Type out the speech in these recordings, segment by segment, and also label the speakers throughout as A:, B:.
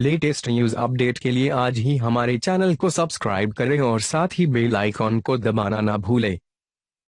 A: Latest news update के लिए आज ही हमारे चैनल को सब्सक्राइब करें और साथ ही बेल आइकॉन को दबाना ना भूलें।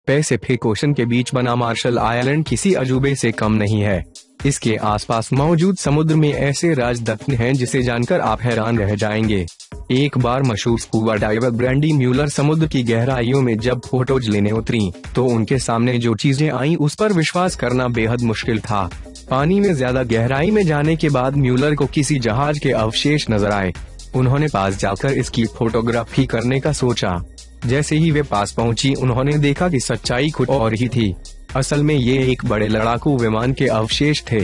A: पैसिफिक ओशन के बीच बना मार्शल आइलैंड किसी अजूबे से कम नहीं है। इसके आसपास मौजूद समुद्र में ऐसे राजदत्न हैं जिसे जानकर आप हैरान रह जाएँगे। एक बार मशहूर स्कूबा डाइवर ब्रैंडी म्यूलर समुद्र की गहराइयों में जब फ़ोटोज़ लेने उतरी तो उनके सामने जो चीज़ें आई उस पर विश्वास करना बेहद मुश्किल था। पानी में ज़्यादा गहराई में जाने के बाद म्यूलर को किसी जहाज़ के अवशेष नज़र आए। उन्होंने पास जाकर इसकी फोटोग्राफी करने का सोचा। जैसे ही वे पास पहुँची, उन्होंने देखा कि सच्चाई कुछ और ही थी। असल में ये एक बड़े लड़ाकू विमान के अवशेष थे।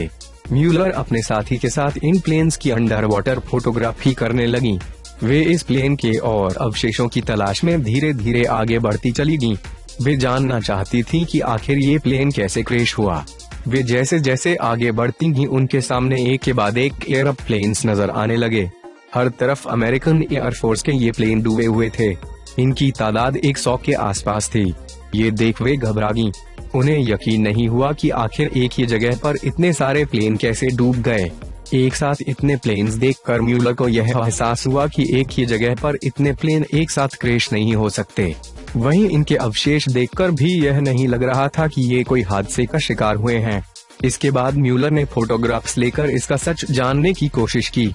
A: म्यूलर अपने साथी के साथ इन प्लेन्स की अंडर वाटर फोटोग्राफी करने लगी। वे इस प्लेन के और अवशेषों की तलाश में धीरे धीरे आगे बढ़ती चली गईं। वे जानना चाहती थी कि आखिर ये प्लेन कैसे क्रेश हुआ। वे जैसे जैसे आगे बढ़ती ही उनके सामने एक के बाद एक एयरप्लेन्स नज़र आने लगे। हर तरफ़ अमेरिकन एयरफोर्स के ये प्लेन डूबे हुए थे। इनकी तादाद एक सौ के आसपास थी। ये देख वे घबरा गई। उन्हें यकीन नहीं हुआ कि आखिर एक ही जगह पर इतने सारे प्लेन कैसे डूब गए। एक साथ इतने प्लेन्स देखकर म्यूलर को यह एहसास हुआ कि एक ही जगह पर इतने प्लेन एक साथ क्रेश नहीं हो सकते। वहीं इनके अवशेष देखकर भी यह नहीं लग रहा था कि ये कोई हादसे का शिकार हुए हैं। इसके बाद म्यूलर ने फोटोग्राफ्स लेकर इसका सच जानने की कोशिश की।